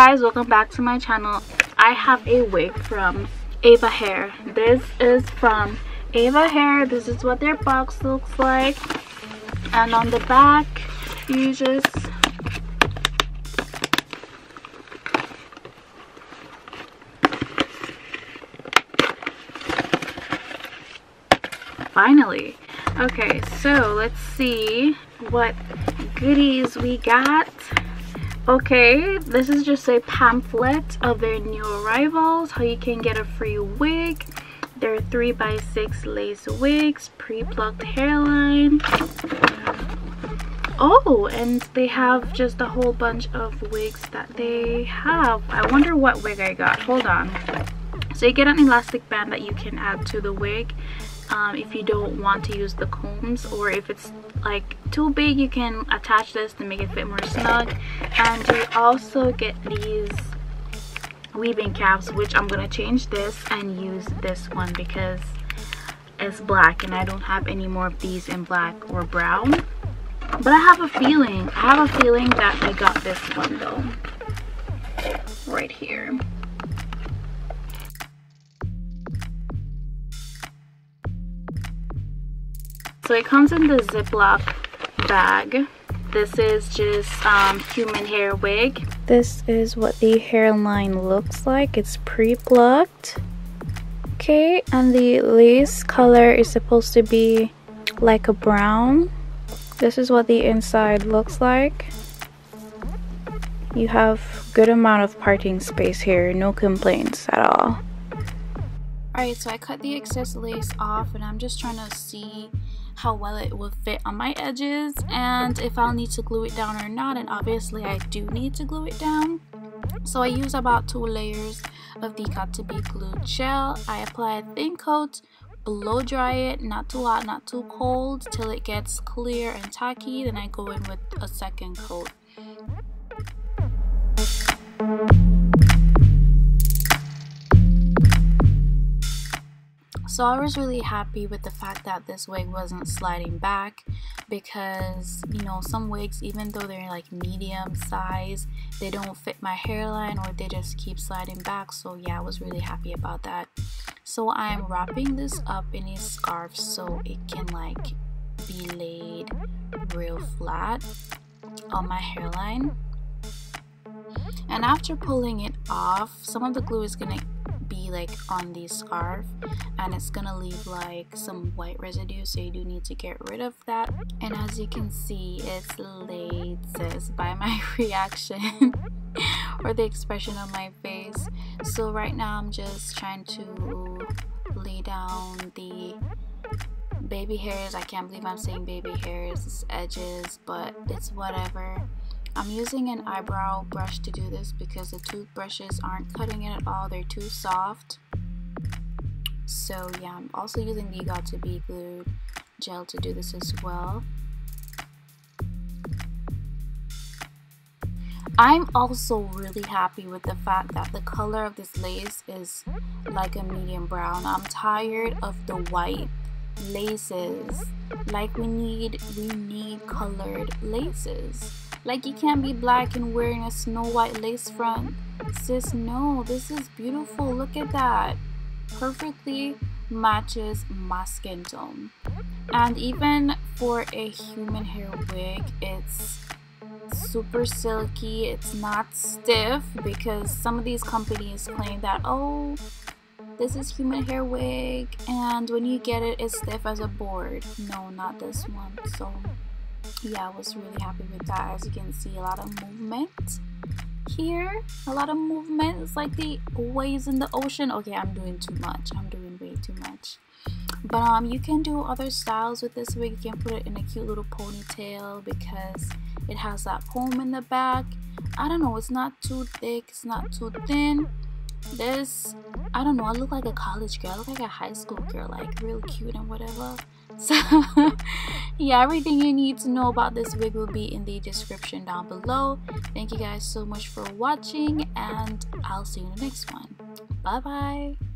guys welcome back to my channel. I have a wig from Eva hair. This is from Eva hair. This is what their box looks like. And on the back you just finally. Okay so let's see what goodies we got. Okay this is just a pamphlet of their new arrivals how you can get a free wig their 3 by 6 lace wigs pre-plucked hairline. Oh and they have just a whole bunch of wigs that they have. I wonder what wig i got. Hold on. So you get an elastic band that you can add to the wig um, if you don't want to use the combs or if it's like too big you can attach this to make it fit more snug. And you also get these weaving caps which I'm gonna change this and use this one because it's black and I don't have any more of these in black or brown. But I have a feeling I have a feeling that I got this one though. Right here. So it comes in the ziploc bag. This is just um, human hair wig this is what the hairline looks like. It's pre-plucked okay and the lace color is supposed to be like a brown. This is what the inside looks like. You have good amount of parting space here. No complaints at all. Alright, so I cut the excess lace off and I'm just trying to see how well it will fit on my edges and if I'll need to glue it down or not and obviously I do need to glue it down. So I use about two layers of the Got2b glue gel. I apply a thin coat, blow dry it, not too hot, not too cold, till it gets clear and tacky. Then I go in with a second coat. So I was really happy with the fact that this wig wasn't sliding back because you know some wigs even though they're like medium size they don't fit my hairline or they just keep sliding back so yeah I was really happy about that. So I'm wrapping this up in a scarf so it can like be laid real flat on my hairline and after pulling it off some of the glue is gonna be like on the scarf and it's gonna leave like some white residue so you do need to get rid of that. And as you can see it's laid sis by my reaction or the expression on my face. So right now I'm just trying to lay down the baby hairs. I can't believe I'm saying baby hairs it's edges but it's whatever I'm using an eyebrow brush to do this because the toothbrushes aren't cutting it at all. They're too soft. So yeah, I'm also using the Got2b glue gel to do this as well. I'm also really happy with the fact that the color of this lace is like a medium brown. I'm tired of the white laces. Like we need we need colored laces. Like you can't be black and wearing a snow white lace front. Sis, no, this is beautiful. Look at that. Perfectly matches my skin tone. And even for a human hair wig, it's super silky. It's not stiff because some of these companies claim that, oh, this is human hair wig and when you get it, it's stiff as a board. No, not this one. So yeah i was really happy with that. As you can see a lot of movement here. A lot of movement. It's like the waves in the ocean. Okay i'm doing too much. I'm doing way too much. But um you can do other styles with this wig. You can put it in a cute little ponytail because it has that comb in the back. I don't know. It's not too thick. It's not too thin. This i don't know. I look like a college girl. I look like a high school girl like real cute and whatever so yeah everything you need to know about this wig will be in the description down below. Thank you guys so much for watching and i'll see you in the next one. Bye bye